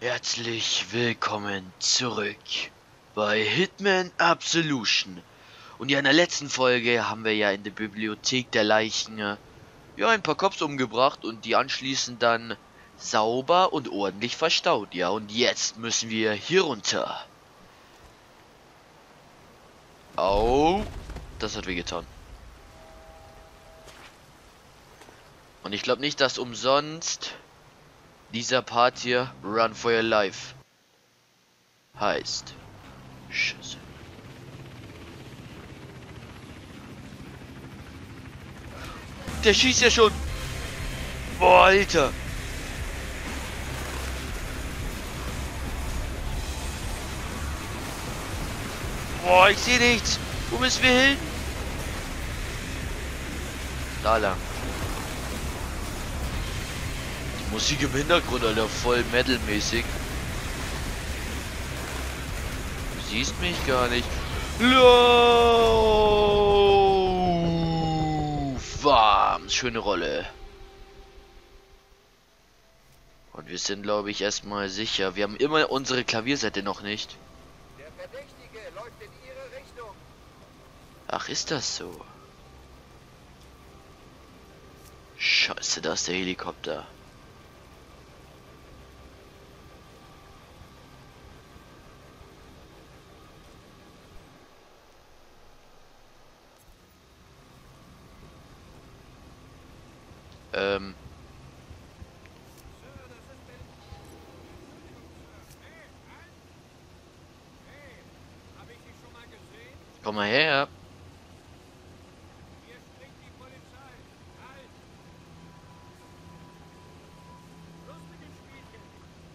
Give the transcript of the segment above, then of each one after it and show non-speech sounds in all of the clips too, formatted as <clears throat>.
Herzlich willkommen zurück bei Hitman Absolution. Und ja, in der letzten Folge haben wir ja in der Bibliothek der Leichen äh, ja ein paar Cops umgebracht und die anschließend dann sauber und ordentlich verstaut. Ja, und jetzt müssen wir hier runter. Au, das hat wehgetan. Und ich glaube nicht, dass umsonst dieser Part hier Run for Your Life heißt. Scheiße. Der schießt ja schon. Boah, Alter. Boah, ich sehe nichts. Wo müssen wir hin? Da lang. Die Musik im Hintergrund, Alter, voll metalmäßig. Du siehst mich gar nicht. Warm, schöne Rolle. Und wir sind, glaube ich, erstmal sicher. Wir haben immer unsere Klavierseite noch nicht. Der Verdächtige läuft in Ihre Richtung. Ach, ist das so? Scheiße, da ist der Helikopter. Ähm. Habe ich Sie schon mal gesehen? Komm mal her. Hier springt die Polizei. Halt! Los mit dem Spielchen.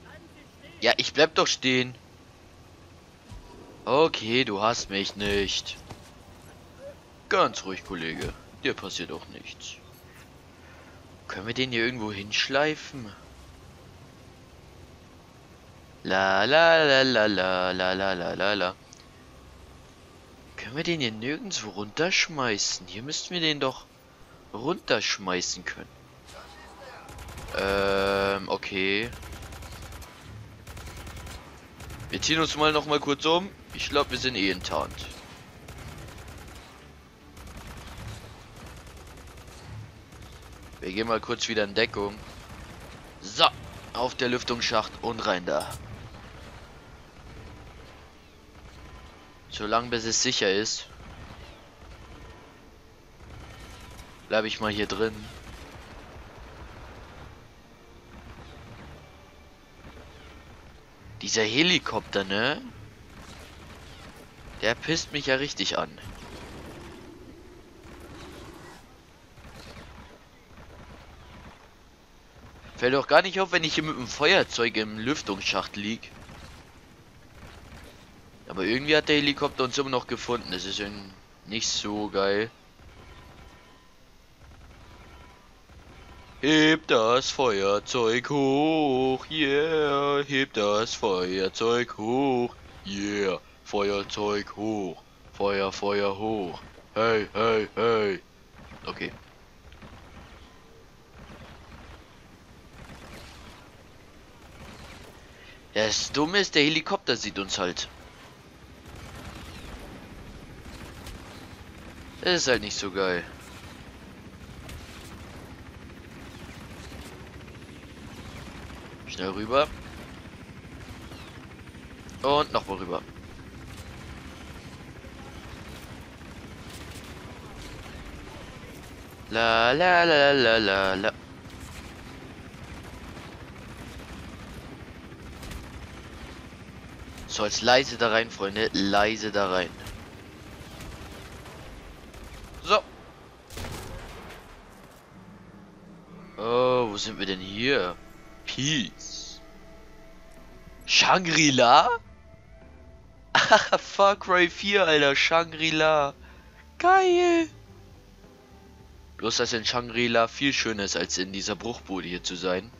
Bleiben Sie stehen. Ja, ich bleib doch stehen. Okay, du hast mich nicht. Ganz ruhig, Kollege. Dir passiert auch nichts. Können wir den hier irgendwo hinschleifen? La la la la la la la la la la. Können wir den hier nirgendwo runterschmeißen? Hier müssten wir den doch runterschmeißen können. Ähm, okay. Wir ziehen uns mal noch mal kurz um. Ich glaube, wir sind eh enttarnt. Wir gehen mal kurz wieder in Deckung. So, auf der Lüftungsschacht und rein da. Solange bis es sicher ist, bleibe ich mal hier drin. Dieser Helikopter, ne? Der pisst mich ja richtig an. Fällt doch gar nicht auf, wenn ich hier mit dem Feuerzeug im Lüftungsschacht lieg. Aber irgendwie hat der Helikopter uns immer noch gefunden. Das ist nicht so geil. Heb das Feuerzeug hoch, yeah. Heb das Feuerzeug hoch, yeah. Feuerzeug hoch. Feuer, Feuer hoch. Hey, hey, hey. Okay. Das Dumme ist, der Helikopter sieht uns halt. Das ist halt nicht so geil. Schnell rüber. Und nochmal rüber. La la la la la la. Jetzt leise da rein, Freunde. Leise da rein. So. Oh, wo sind wir denn hier? Peace. Shangri-La? Far Cry 4, Alter. Shangri-La. Geil. Bloß, dass in Shangri-La viel schöner ist, als in dieser Bruchbude hier zu sein.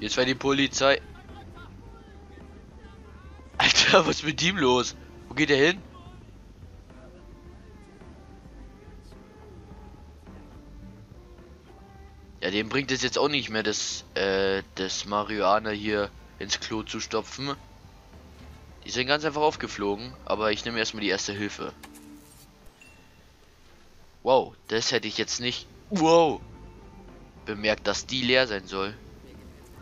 Jetzt war die Polizei. Alter, was ist mit ihm los? Wo geht er hin? Ja, dem bringt es jetzt auch nicht mehr, das, äh, das Marihuana hier ins Klo zu stopfen. Die sind ganz einfach aufgeflogen, aber ich nehme erstmal die erste Hilfe. Wow, das hätte ich jetzt nicht. Wow! Bemerkt, dass die leer sein soll.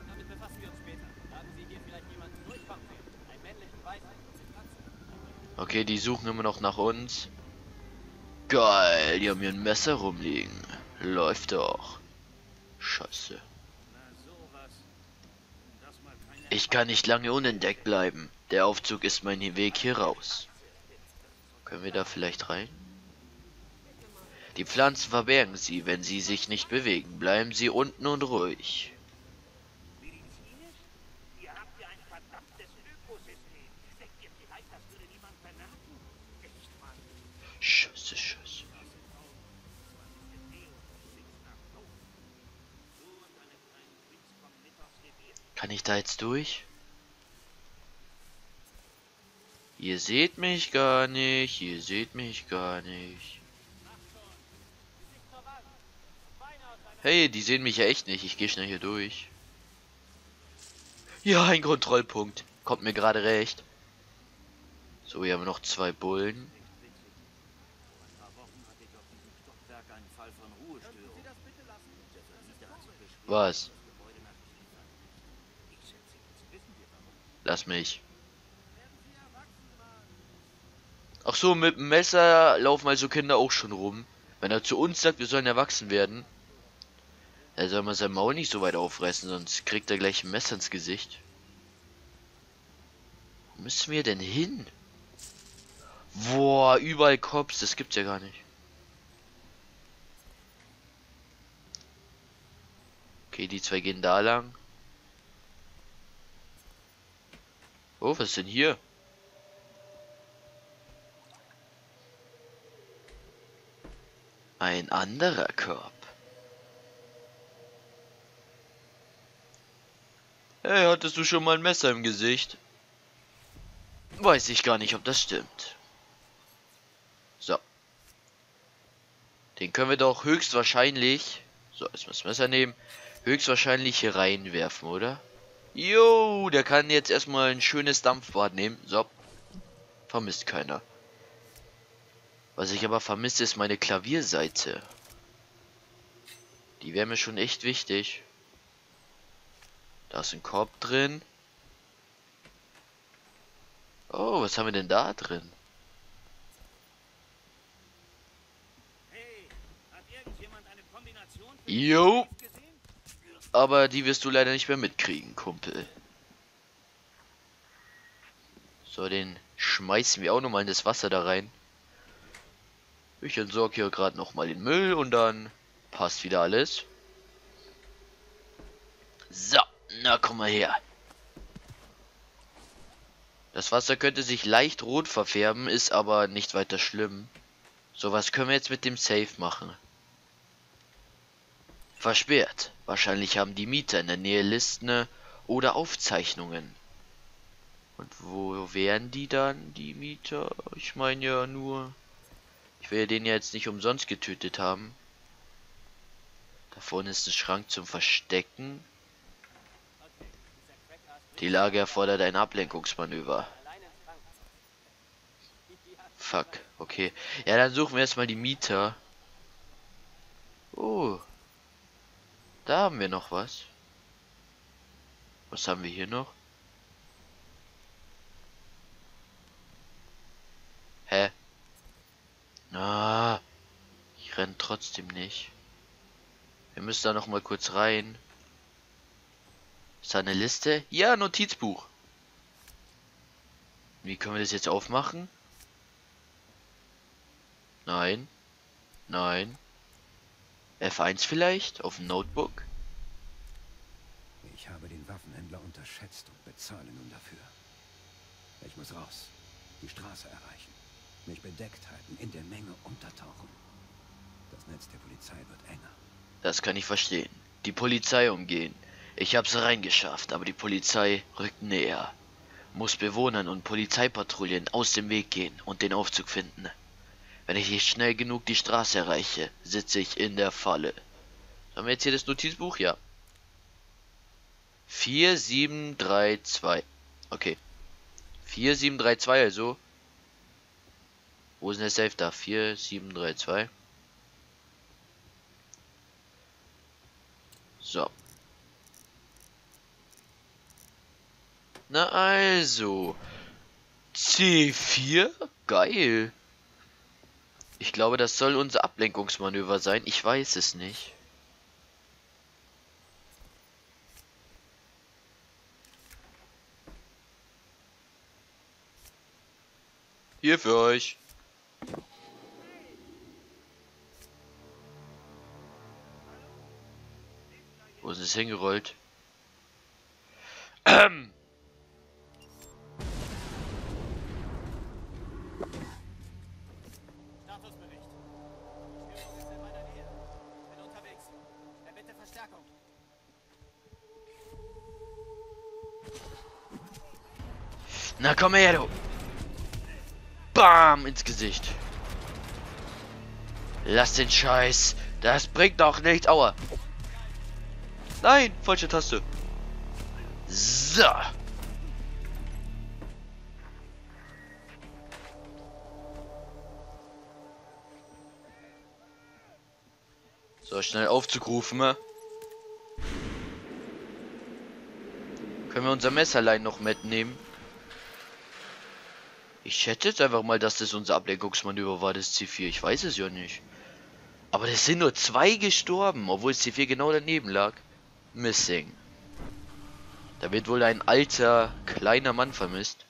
Damit befassen wir uns später. Haben Sie hier vielleicht jemanden durchkommen sehen? Einen männlichen Weißen mit Glatze? Okay, die suchen immer noch nach uns. Geil, die haben hier ein Messer rumliegen. Läuft doch. Scheiße. Ich kann nicht lange unentdeckt bleiben. Der Aufzug ist mein Weg hier raus. Können wir da vielleicht rein? Die Pflanzen verbergen sie, wenn sie sich nicht bewegen. Bleiben sie unten und ruhig. Medizinisch? Ihr habt ja ein verdammtes Ökosystem. Denkt ihr vielleicht, das würde niemand bemerken? Echt, Mann. Scheiße, scheiße. Kann ich da jetzt durch? Ihr seht mich gar nicht, ihr seht mich gar nicht. Hey, die sehen mich ja echt nicht. Ich gehe schnell hier durch. Ja, ein Kontrollpunkt. Kommt mir gerade recht. So, hier haben wir noch zwei Bullen. Vor ein paar Wochen hatte ich auf diesem Stockwerk einen Fall von Ruhestörung. Der Vermieter hat sich beschwert, Was? das Gebäude nachzuliefern. Ich schätze, jetzt wissen wir warum. Lass mich. Ach so, mit dem Messer laufen also Kinder auch schon rum. Wenn er zu uns sagt, wir sollen erwachsen werden, er soll mal sein Maul nicht so weit aufreißen, sonst kriegt er gleich ein Messer ins Gesicht. Wo müssen wir denn hin? Boah, überall Cops, das gibt's ja gar nicht. Okay, die zwei gehen da lang. Oh, was ist denn hier? Ein anderer Korb. Hey, hattest du schon mal ein Messer im Gesicht? Weiß ich gar nicht, ob das stimmt. So. Den können wir doch höchstwahrscheinlich... So, erstmal das Messer nehmen. Höchstwahrscheinlich hier reinwerfen, oder? Jo, der kann jetzt erstmal ein schönes Dampfbad nehmen. So. Vermisst keiner. Was ich aber vermisse, ist meine Klavierseite. Die wäre mir schon echt wichtig. Da ist ein Korb drin. Oh, was haben wir denn da drin? Hey, Jo? Aber die wirst du leider nicht mehr mitkriegen, Kumpel. So, den schmeißen wir auch nochmal in das Wasser da rein. Ich entsorge hier gerade nochmal den Müll und dann passt wieder alles. So, na komm mal her. Das Wasser könnte sich leicht rot verfärben, ist aber nicht weiter schlimm. So, was können wir jetzt mit dem Safe machen? Versperrt. Wahrscheinlich haben die Mieter in der Nähe Listen äh, oder Aufzeichnungen. Und wo wären die dann, die Mieter? Ich meine ja nur... Ich will den ja jetzt nicht umsonst getötet haben. Da vorne ist ein Schrank zum Verstecken. Die Lage erfordert ein Ablenkungsmanöver. Fuck, okay. Ja, dann suchen wir erstmal die Mieter. Oh. Da haben wir noch was. Was haben wir hier noch? Hä? Ah, ich renn trotzdem nicht. Wir müssen da noch mal kurz rein. Ist da eine Liste? Ja, Notizbuch. Wie können wir das jetzt aufmachen? Nein. Nein. F1 vielleicht? Auf dem Notebook? Ich habe den Waffenhändler unterschätzt und bezahle nun dafür. Ich muss raus, die Straße erreichen, mich bedeckt halten, in der Menge untertauchen. Das Netz der Polizei wird enger. Das kann ich verstehen. Die Polizei umgehen. Ich hab's reingeschafft, aber die Polizei rückt näher. Muss Bewohnern und Polizeipatrouillen aus dem Weg gehen und den Aufzug finden. Wenn ich nicht schnell genug die Straße erreiche, sitze ich in der Falle. Haben wir jetzt hier das Notizbuch? Ja. 4732. Okay. 4732 also. Wo ist denn der Safe da? 4732. So. Na also. C4? Geil. Ich glaube, das soll unser Ablenkungsmanöver sein. Ich weiß es nicht. Hier für euch. Wo ist es hingerollt? Komm her, du. Bam ins Gesicht. Lass den Scheiß. Das bringt doch nichts. Aua. Nein, falsche Taste. So. So, schnell aufzugrufen. Ne? Können wir unser Messerlein noch mitnehmen? Ich schätze jetzt einfach mal, dass das unser Ablenkungsmanöver war, das C4. Ich weiß es ja nicht. Aber es sind nur zwei gestorben, obwohl das C4 genau daneben lag. Missing. Da wird wohl ein alter, kleiner Mann vermisst.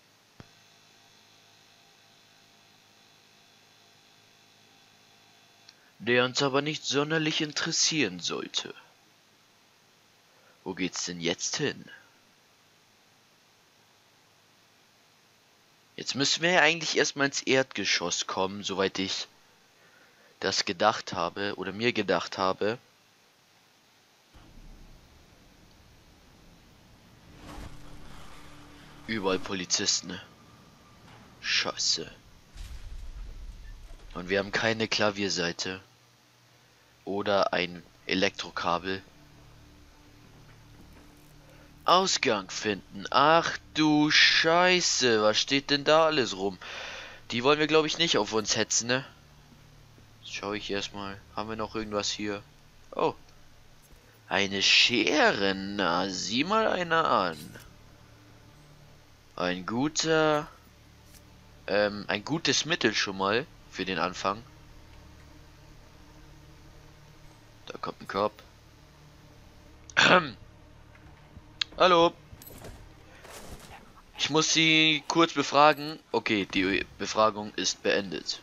Der uns aber nicht sonderlich interessieren sollte. Wo geht's denn jetzt hin? Jetzt müssen wir ja eigentlich erstmal ins Erdgeschoss kommen, soweit ich das gedacht habe oder mir gedacht habe. Überall Polizisten. Scheiße. Und wir haben keine Klavierseite. Oder ein Elektrokabel. Ausgang finden. Ach du Scheiße, was steht denn da alles rum? Die wollen wir glaube ich nicht auf uns hetzen, ne? Schau ich erstmal. Haben wir noch irgendwas hier? Oh. Eine Schere. Na, sieh mal einer an. Ein guter... Ähm, ein gutes Mittel schon mal für den Anfang. Da kommt ein Korb. <clears throat> Hallo. Ich muss Sie kurz befragen. Okay, die Befragung ist beendet.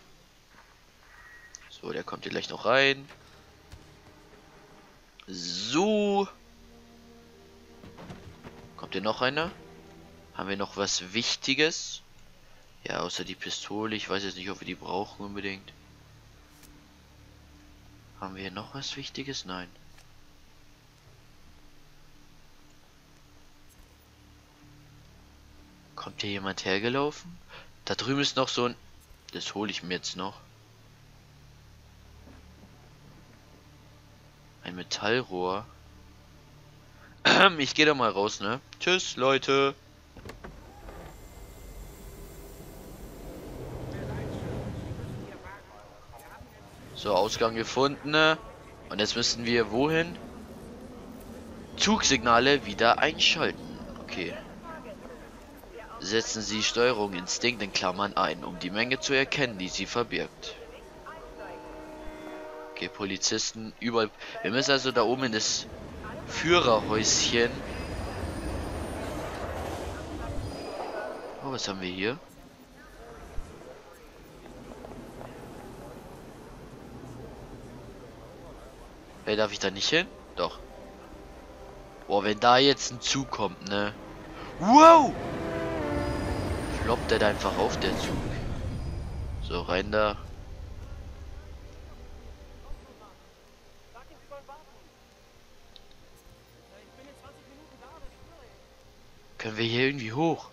So, der kommt hier gleich noch rein. So. Kommt hier noch einer? Haben wir noch was Wichtiges? Ja, außer die Pistole. Ich weiß jetzt nicht, ob wir die brauchen unbedingt. Haben wir noch was Wichtiges? Nein. Kommt hier jemand hergelaufen? Da drüben ist noch so ein... Das hole ich mir jetzt noch. Ein Metallrohr. <clears throat> Ich gehe da mal raus, ne? Tschüss, Leute. So, Ausgang gefunden. ne? Und jetzt müssen wir wohin? Zugsignale wieder einschalten. Okay. Setzen Sie Steuerung Instinkt in Klammern ein, um die Menge zu erkennen, die sie verbirgt. Okay, Polizisten überall. Wir müssen also da oben in das Führerhäuschen. Oh, was haben wir hier? Hey, darf ich da nicht hin? Doch. Boah, wenn da jetzt ein Zug kommt, ne? Wow! Floppt der einfach auf der Zug. So, rein da. Können wir hier irgendwie hoch?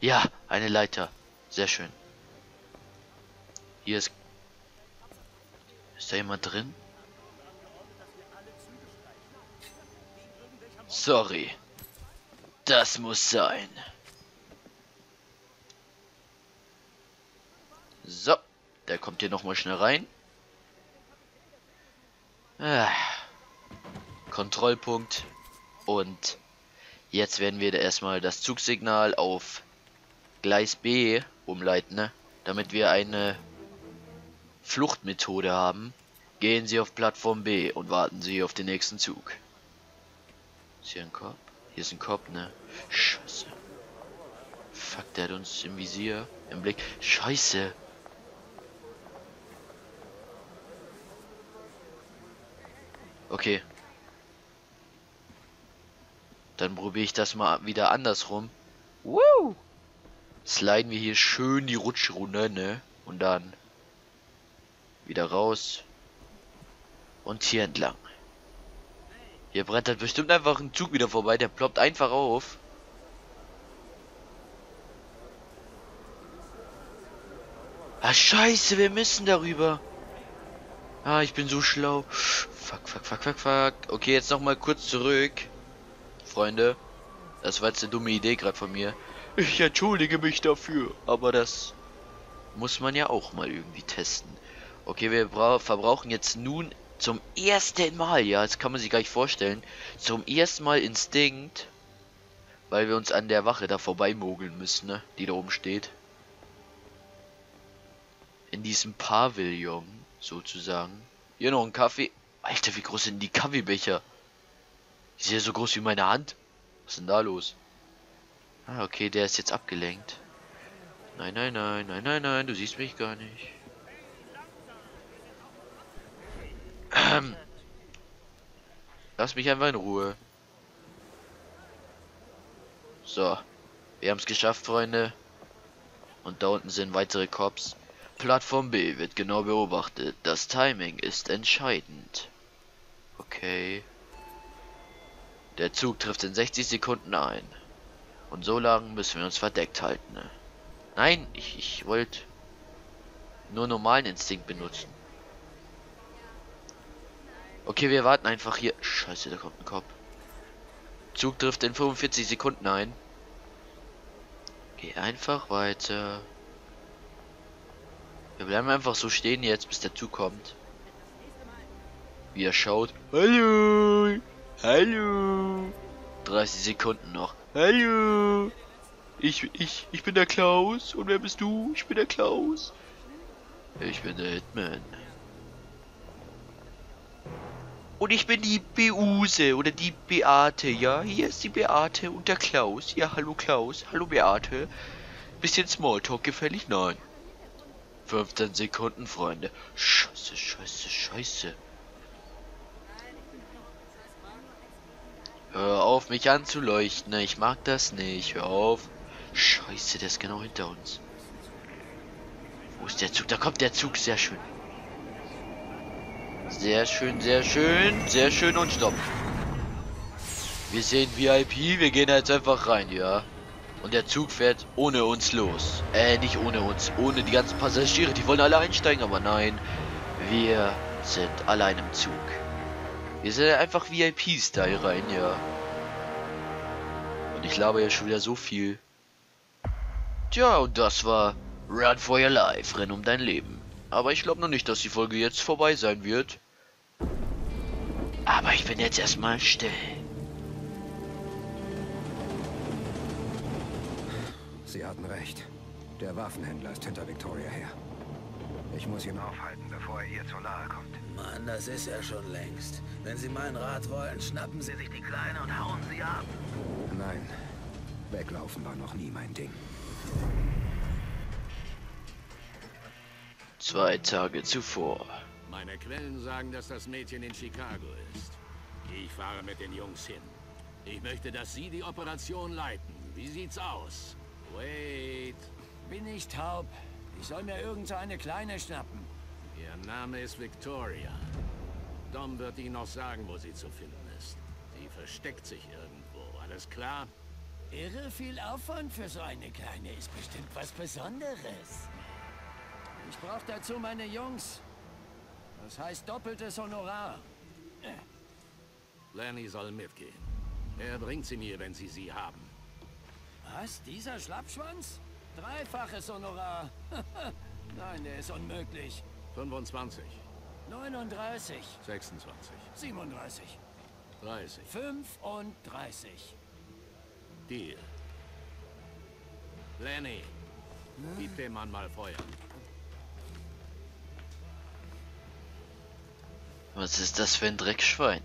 Ja, eine Leiter. Sehr schön. Hier ist... Ist da jemand drin? Sorry. Das muss sein. So, der kommt hier nochmal schnell rein. Ah. Kontrollpunkt. Und jetzt werden wir erstmal das Zugsignal auf Gleis B umleiten, ne? damit wir eine Fluchtmethode haben. Gehen Sie auf Plattform B und warten Sie auf den nächsten Zug. Ist hier ein Kopf? Hier ist ein Kopf, ne? Scheiße. Fuck, der hat uns im Visier, im Blick. Scheiße. Okay. Dann probiere ich das mal wieder andersrum. Woo! Sliden wir hier schön die Rutsche runter, ne? Und dann wieder raus. Und hier entlang. Hier brennt halt bestimmt einfach ein Zug wieder vorbei. Der ploppt einfach auf. Ah, scheiße, wir müssen darüber. Ah, ich bin so schlau. Fuck, fuck, fuck, fuck, fuck. Okay, jetzt noch mal kurz zurück. Freunde. Das war jetzt eine dumme Idee gerade von mir. Ich entschuldige mich dafür. Aber das muss man ja auch mal irgendwie testen. Okay, wir verbrauchen jetzt nun zum ersten Mal, ja, das kann man sich gar nicht vorstellen, zum ersten Mal Instinkt, weil wir uns an der Wache da vorbei mogeln müssen, ne, die da oben steht. In diesem Pavillon, sozusagen. Hier noch ein Kaffee. Alter, wie groß sind die Kaffeebecher? Die sind ja so groß wie meine Hand. Was ist denn da los? Ah, okay, der ist jetzt abgelenkt. Nein, nein, nein, nein, nein, nein, du siehst mich gar nicht. Ähm. Lass mich einfach in Ruhe. So. Wir haben es geschafft, Freunde. Und da unten sind weitere Cops. Plattform B wird genau beobachtet. Das Timing ist entscheidend. Okay. Der Zug trifft in 60 Sekunden ein. Und so lange müssen wir uns verdeckt halten. Ne? Nein, ich, ich wollte nur normalen Instinkt benutzen. Okay, wir warten einfach hier. Scheiße, da kommt ein Kopf. Zug trifft in 45 Sekunden ein. Geh einfach weiter. Wir bleiben einfach so stehen jetzt, bis der Zug kommt. Wie er schaut. Hallo! Hallo! 30 Sekunden noch. Hallo! Ich, ich, ich bin der Klaus. Und wer bist du? Ich bin der Klaus. Ich bin der Hitman. Und ich bin die Beuse oder die Beate, ja? Hier ist die Beate und der Klaus. Ja, hallo Klaus. Hallo Beate. Bisschen Smalltalk gefällig? Nein. 15 Sekunden, Freunde. Scheiße, scheiße, scheiße. Hör auf, mich anzuleuchten. Ich mag das nicht. Hör auf. Scheiße, der ist genau hinter uns. Wo ist der Zug? Da kommt der Zug. Sehr schön. Sehr schön, sehr schön. Sehr schön und stopp. Wir sehen VIP. Wir gehen jetzt einfach rein, ja. Und der Zug fährt ohne uns los. Äh, nicht ohne uns. Ohne die ganzen Passagiere. Die wollen alle einsteigen, aber nein. Wir sind allein im Zug. Wir sind einfach VIPs da hier rein, ja. Und ich glaube ja schon wieder so viel. Tja, und das war Run for Your Life, Renn um dein Leben. Aber ich glaube noch nicht, dass die Folge jetzt vorbei sein wird. Aber ich bin jetzt erstmal still. Der Waffenhändler ist hinter Victoria her. Ich muss ihn aufhalten, bevor er ihr zu nahe kommt. Mann, das ist er schon längst. Wenn Sie mein Rat wollen, schnappen Sie sich die Kleine und hauen sie ab. Nein, weglaufen war noch nie mein Ding. Zwei Tage zuvor. Meine Quellen sagen, dass das Mädchen in Chicago ist. Ich fahre mit den Jungs hin. Ich möchte, dass Sie die Operation leiten. Wie sieht's aus? Wait. Bin ich taub. Ich soll mir irgend so eine Kleine schnappen. Ihr Name ist Victoria. Dom wird Ihnen noch sagen, wo sie zu finden ist. Sie versteckt sich irgendwo. Alles klar? Irre viel Aufwand für so eine Kleine ist bestimmt was Besonderes. Ich brauche dazu meine Jungs. Das heißt doppeltes Honorar. Lenny soll mitgehen. Er bringt sie mir, wenn Sie sie haben. Was? Dieser Schlappschwanz? Dreifaches Honorar. <laughs> Nein, der ist unmöglich. 25, 39, 26, 37, 30. 35. Deal. Lenny, gib dem Mann mal Feuer. Was ist das für ein Dreckschwein?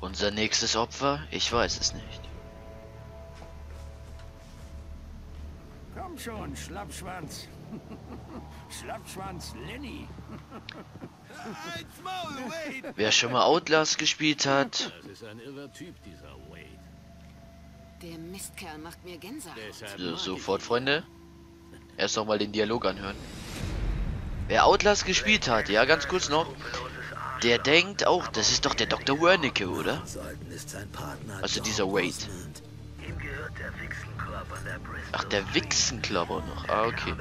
Unser nächstes Opfer? Ich weiß es nicht. Komm schon, Schlappschwanz. <laughs> Schlappschwanz Lenny. Wer schon mal Outlast gespielt hat, Das ist ein irrer Typ, dieser Wade. Der Mistkerl macht mir Gänsehaut. So, sofort. Freunde. Erst noch mal den Dialog anhören. Wer Outlast gespielt hat, ja, ganz kurz noch, der denkt auch, das ist doch der Dr. Wernicke, oder? Also dieser Wade. Ach, der Wichsenclub auch noch. Ah, okay.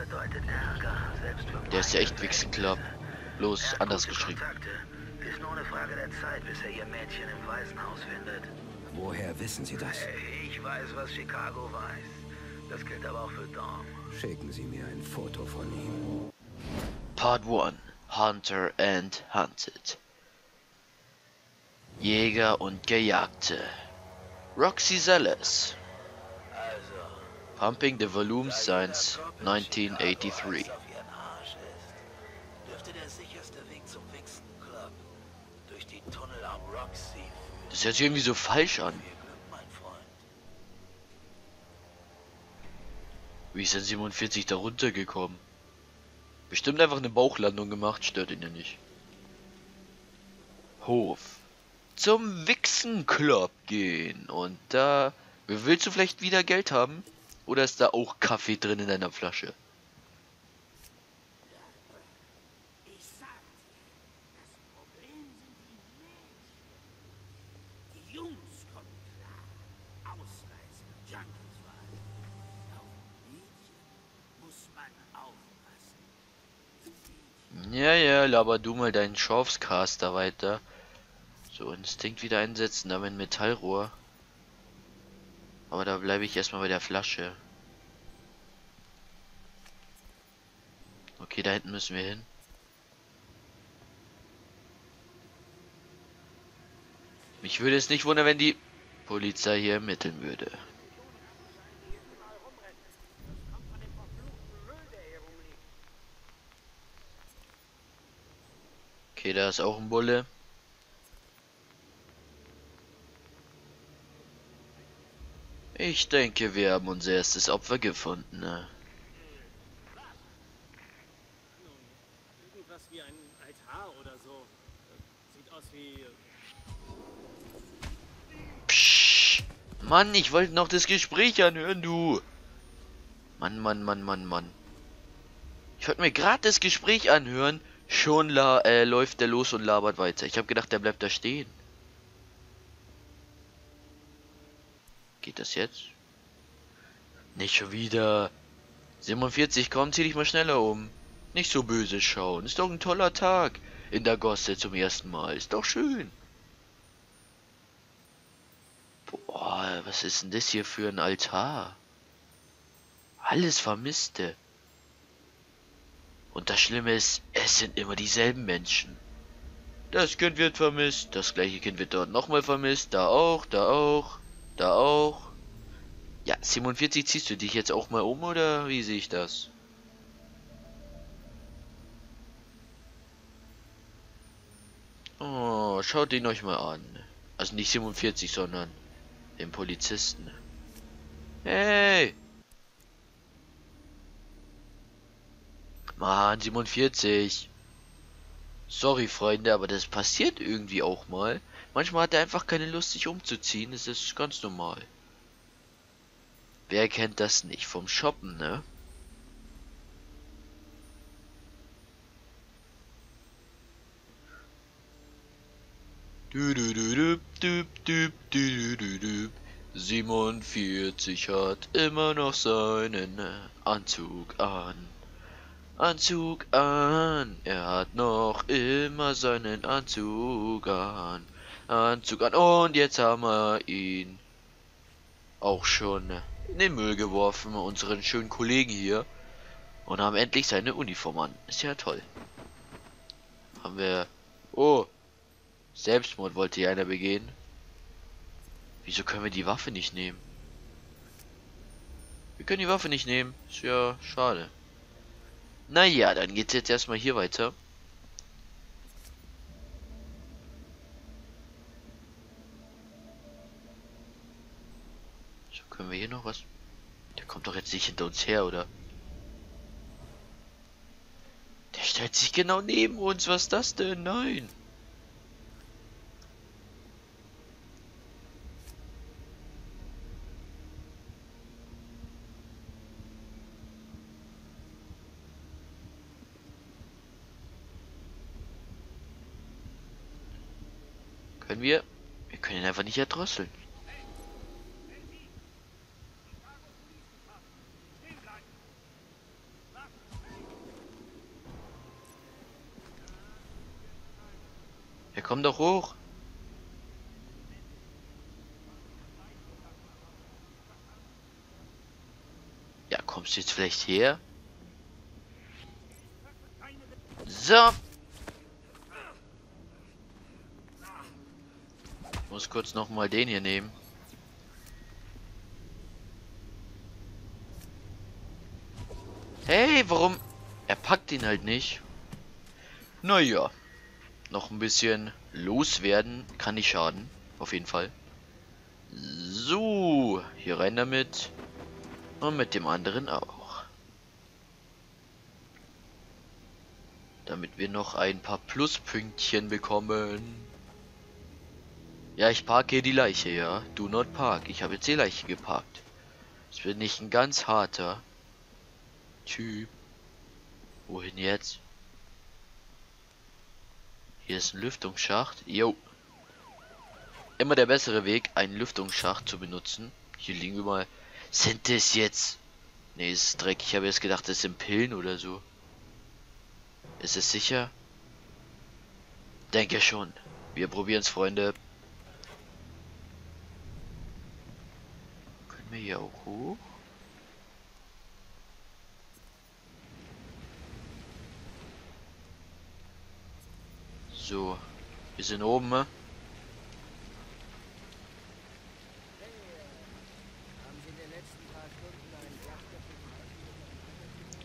Der ist ja echt Wichsenclub. Bloß Er anders geschrieben. Ist nur eine Frage der Zeit, bis er ihr Mädchen im Waisenhaus findet. Woher wissen Sie das? Ich weiß, was Chicago weiß. Das gilt aber auch für Dom. Schicken Sie mir ein Foto von ihm. Part 1. Hunter and Hunted. Jäger und Gejagte. Roxy Zelles. Pumping the Volume Science 1983. auf ihren Arsch ist, dürfte der sicherste Weg zum Wixenclub durch die Tunnel am Roxy führen. Das hört sich irgendwie so falsch an. Wie ist denn 47 da runtergekommen? Bestimmt einfach eine Bauchlandung gemacht, stört ihn ja nicht. Hof. Zum Wichsenclub gehen. Und da... Willst du vielleicht wieder Geld haben? Oder ist da auch Kaffee drin in deiner Flasche? Ja, ja, laber du mal deinen Schorfskaster weiter. So, Instinkt wieder einsetzen, damit Metallrohr. Aber da bleibe ich erstmal bei der Flasche. Okay, da hinten müssen wir hin. Mich würde es nicht wundern, wenn die Polizei hier ermitteln würde. Okay, da ist auch ein Bulle. Ich denke, wir haben unser erstes Opfer gefunden. Ne? Irgendwas wie ein Altar oder so. Sieht aus wie. Psch. Mann, ich wollte noch das Gespräch anhören, du. Mann, Mann, Mann, Mann, Mann. Ich wollte mir gerade das Gespräch anhören. Schon la äh, läuft der los und labert weiter. Ich habe gedacht, der bleibt da stehen. Geht das jetzt? Nicht schon wieder. 47, komm, zieh dich mal schneller um. Nicht so böse schauen. Ist doch ein toller Tag. In der Gosse zum ersten Mal. Ist doch schön. Boah, was ist denn das hier für ein Altar? Alles Vermisste. Und das Schlimme ist, es sind immer dieselben Menschen. Das Kind wird vermisst, das gleiche Kind wird dort nochmal vermisst, da auch, da auch, da auch. Ja, 47 ziehst du dich jetzt auch mal um oder wie sehe ich das? Oh, schaut ihn euch mal an. Also nicht 47, sondern den Polizisten. Hey! Mann, 47. Sorry, Freunde, aber das passiert irgendwie auch mal. Manchmal hat er einfach keine Lust, sich umzuziehen. Das ist ganz normal. Wer kennt das nicht vom Shoppen, ne? Siebenundvierzig hat immer noch seinen Anzug an. Anzug an, er hat noch immer seinen Anzug an. Anzug an und jetzt haben wir ihn auch schon in den Müll geworfen, unseren schönen Kollegen hier. Und haben endlich seine Uniform an. Ist ja toll. Haben wir... Oh! Selbstmord wollte hier einer begehen. Wieso können wir die Waffe nicht nehmen? Wir können die Waffe nicht nehmen. Ist ja schade. Naja, dann geht's jetzt erstmal hier weiter. Können wir hier noch was? Der kommt doch jetzt nicht hinter uns her, oder? Der stellt sich genau neben uns. Was ist das denn? Nein. Können wir? Wir können ihn einfach nicht erdrosseln. Ja, komm doch hoch. Ja, kommst du jetzt vielleicht her? So. Muss kurz noch mal den hier nehmen. Hey, warum? Er packt ihn halt nicht. Naja. Noch ein bisschen loswerden kann nicht schaden. Auf jeden Fall. So. Hier rein damit. Und mit dem anderen auch. Damit wir noch ein paar Pluspünktchen bekommen. Ja, ich parke hier die Leiche, ja. Do not park. Ich habe jetzt die Leiche geparkt. Das bin ich ein ganz harter Typ. Wohin jetzt? Hier ist ein Lüftungsschacht. Jo. Immer der bessere Weg, einen Lüftungsschacht zu benutzen. Hier liegen überall. Sind das jetzt? Ne, ist Dreck. Ich habe jetzt gedacht, das sind Pillen oder so. Ist es sicher? Denke schon. Wir probieren es, Freunde. Können wir hier auch hoch? So, wir sind oben. Ne?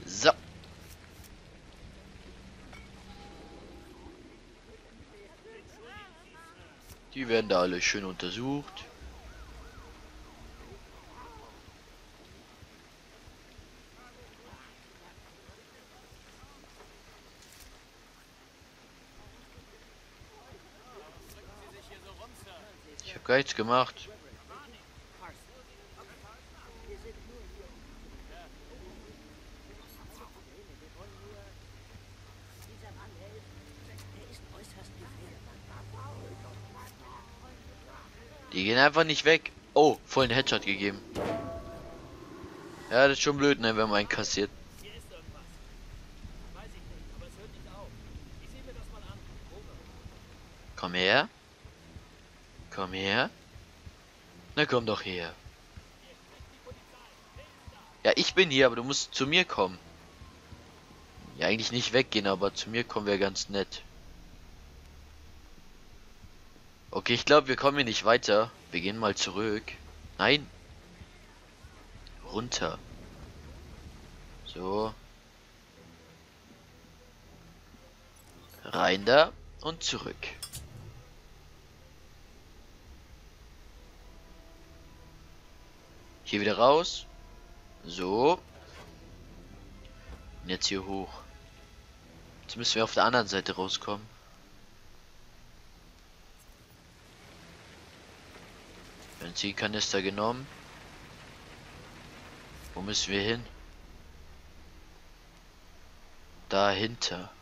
So. Die werden da alle schön untersucht. Gar nichts gemacht. Die gehen einfach nicht weg. Oh, voll einen Headshot gegeben. Ja, das ist schon blöd, ne, wenn man einen kassiert. Hier ist irgendwas. Weiß ich nicht, aber es hört nicht auf. Ich sehe mir das mal an. Over. Komm her. Komm her. Na komm doch her. Ja, ich bin hier, aber du musst zu mir kommen. Ja, eigentlich nicht weggehen, aber zu mir kommen wir ganz nett. Okay, ich glaube, wir kommen hier nicht weiter. Wir gehen mal zurück. Nein. Runter. So. Rein da und zurück. Hier wieder raus. So. Und jetzt hier hoch. Jetzt müssen wir auf der anderen Seite rauskommen. Benzinkanister genommen. Wo müssen wir hin? Dahinter.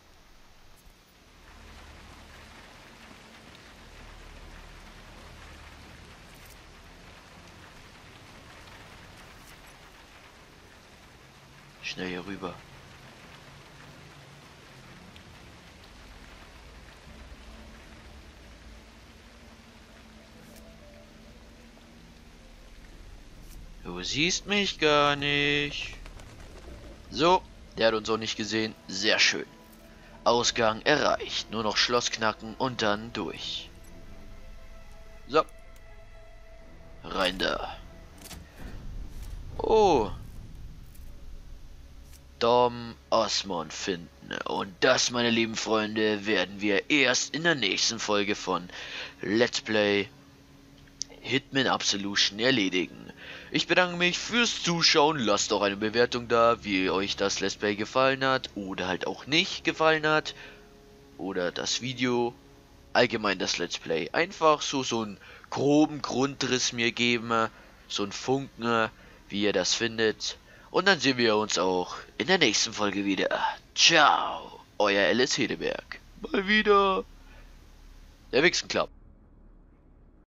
Schnell hier rüber. Du siehst mich gar nicht. So, der hat uns auch nicht gesehen. Sehr schön. Ausgang erreicht. Nur noch Schloss knacken und dann durch. So. Rein da. Oh. Dom Osmond finden. Und das, meine lieben Freunde, werden wir erst in der nächsten Folge von Let's Play Hitman Absolution erledigen. Ich bedanke mich fürs Zuschauen. Lasst doch eine Bewertung da, wie euch das Let's Play gefallen hat oder halt auch nicht gefallen hat. Oder das Video. Allgemein das Let's Play. Einfach so so einen groben Grundriss mir geben. So ein Funken, wie ihr das findet. Und dann sehen wir uns auch in der nächsten Folge wieder. Ciao, euer Alice Hedeberg. Mal wieder. Der Wichsen.